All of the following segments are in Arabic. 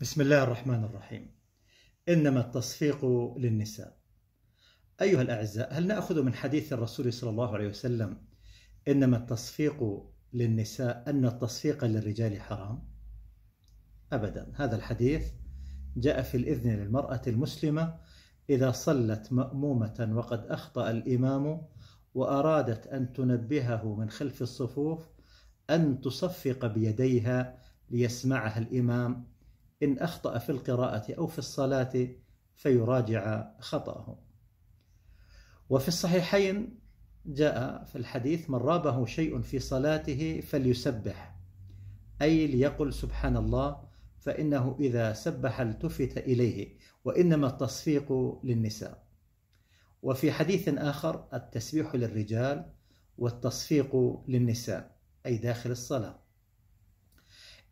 بسم الله الرحمن الرحيم. إنما التصفيق للنساء. أيها الأعزاء هل نأخذ من حديث الرسول صلى الله عليه وسلم إنما التصفيق للنساء أن التصفيق للرجال حرام؟ أبدا. هذا الحديث جاء في الإذن للمرأة المسلمة إذا صلت مأمومة وقد أخطأ الإمام وأرادت أن تنبهه من خلف الصفوف أن تصفق بيديها ليسمعها الإمام إن أخطأ في القراءة أو في الصلاة فيراجع خطأه. وفي الصحيحين جاء في الحديث من رابه شيء في صلاته فليسبح أي ليقل سبحان الله فإنه إذا سبح التفت إليه وإنما التصفيق للنساء. وفي حديث آخر التسبيح للرجال والتصفيق للنساء أي داخل الصلاة.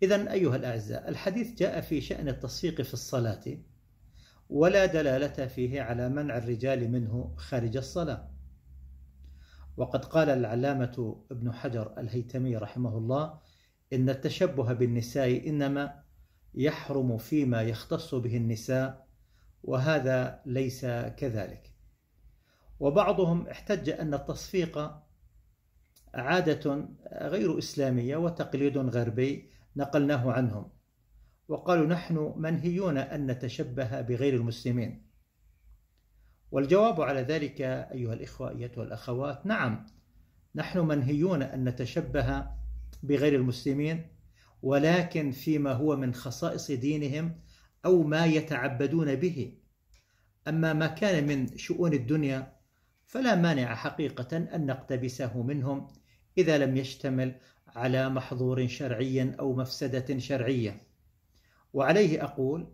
إذا أيها الأعزاء الحديث جاء في شأن التصفيق في الصلاة ولا دلالة فيه على منع الرجال منه خارج الصلاة. وقد قال العلامة ابن حجر الهيتمي رحمه الله إن التشبه بالنساء إنما يحرم فيما يختص به النساء وهذا ليس كذلك. وبعضهم احتج أن التصفيق عادة غير إسلامية وتقليد غربي نقلناه عنهم. وقالوا نحن منهيون أن نتشبه بغير المسلمين. والجواب على ذلك أيها الإخوة أيتها الأخوات نعم نحن منهيون أن نتشبه بغير المسلمين ولكن فيما هو من خصائص دينهم أو ما يتعبدون به. أما ما كان من شؤون الدنيا فلا مانع حقيقة أن نقتبسه منهم إذا لم يشتمل على محظور شرعي أو مفسدة شرعية. وعليه أقول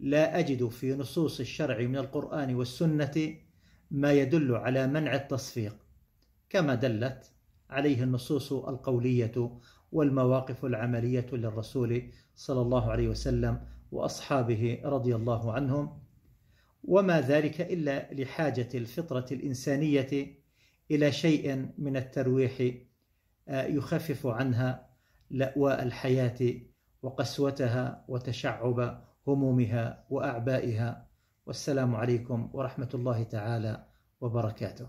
لا أجد في نصوص الشرع من القرآن والسنة ما يدل على منع التصفيق كما دلت عليه النصوص القولية والمواقف العملية للرسول صلى الله عليه وسلم وأصحابه رضي الله عنهم. وما ذلك إلا لحاجة الفطرة الإنسانية إلى شيء من الترويح يخفف عنها لأواء الحياة وقسوتها وتشعب همومها وأعبائها. والسلام عليكم ورحمة الله تعالى وبركاته.